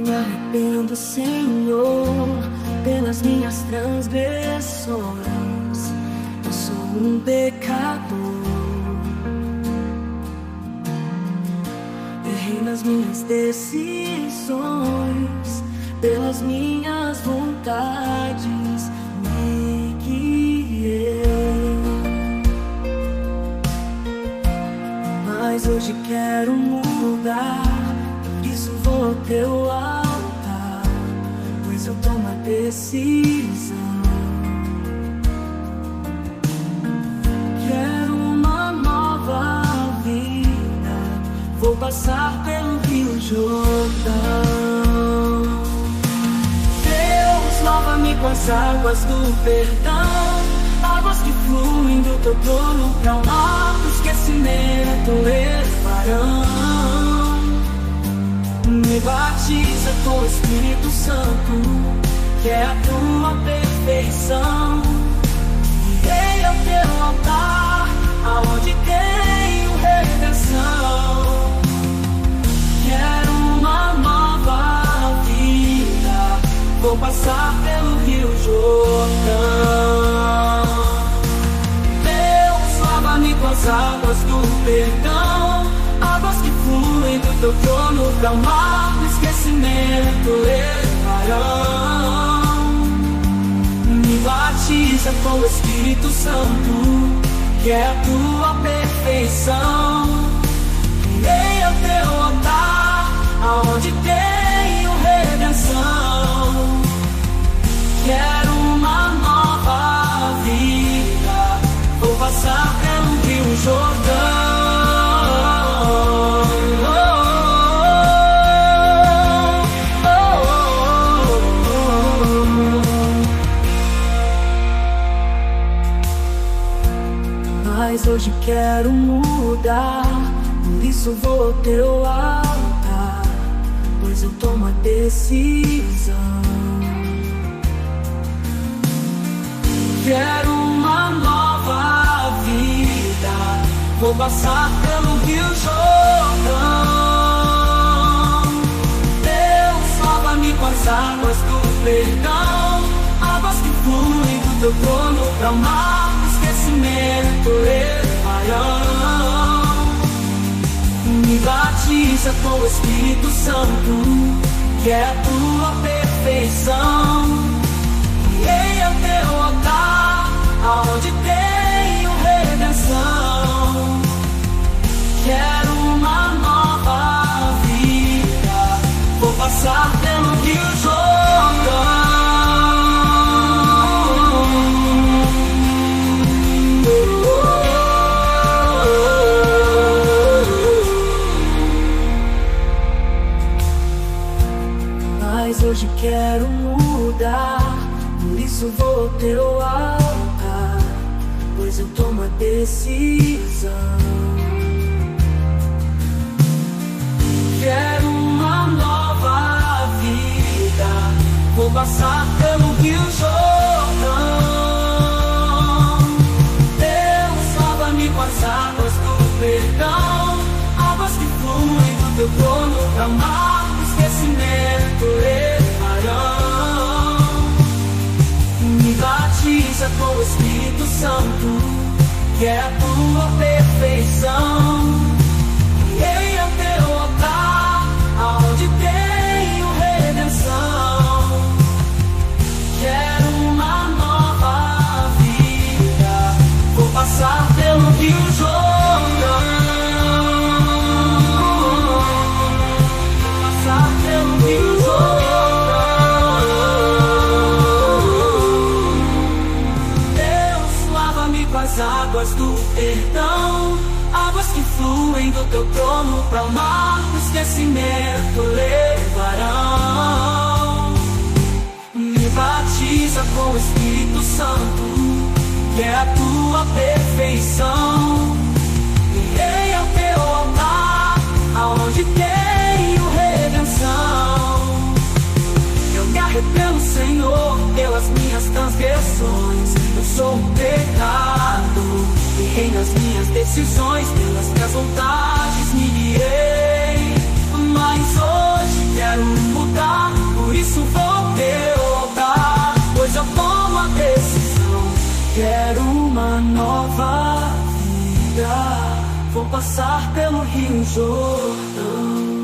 doendo, Senhor, pelas minhas transgressões. Eu sou um pecador. Errei nas minhas decisões, pelas minhas vontades. Me guiei. Mas hoje quero mudar vou ao teu decisão. Quero uma nova vida, vou passar pelo Rio Jordão. Deus, lava-me com as águas do perdão, águas que fluem do teu trono para o mar, esquecimento levarão me batiza com o Espírito Santo, que é a tua perfeição. Irei ao teu altar, aonde tenho redenção. Quero uma nova vida, vou passar pelo Rio Jordão. Deus, lava-me com as águas do perdão, águas que fluem do teu trono para o mar batiza com o Espírito Santo, que é a tua perfeição. Irei ao teu altar, aonde tenho redenção. Quero uma nova vida, vou passar pelo Rio Jordão. Hoje quero mudar. Por isso vou ao teu altar, pois eu tomo a decisão. Quero uma nova vida, vou passar pelo Rio Jordão. Deus, lava-me com as águas do perdão, águas que fluem do teu trono para o mar conhecimento batiza com o Espírito Santo, que é a tua perfeição. E em teu altar, aonde hoje quero mudar. Por isso vou ao teu altar, pois eu tomo a decisão. Quero uma nova vida, vou passar pelo Rio Jordão. Deus, salva-me com as águas do perdão, águas que fluem do teu trono pra mar, esquecimento. Águas do perdão, águas que fluem do teu trono para o mar, o esquecimento levarão. Me batiza com o Espírito Santo, que é a tua perfeição. pelas minhas decisões, pelas minhas vontades me guiei. Mas hoje quero mudar, por isso vou voltar. Pois eu tomo a decisão, quero uma nova vida. Vou passar pelo Rio Jordão.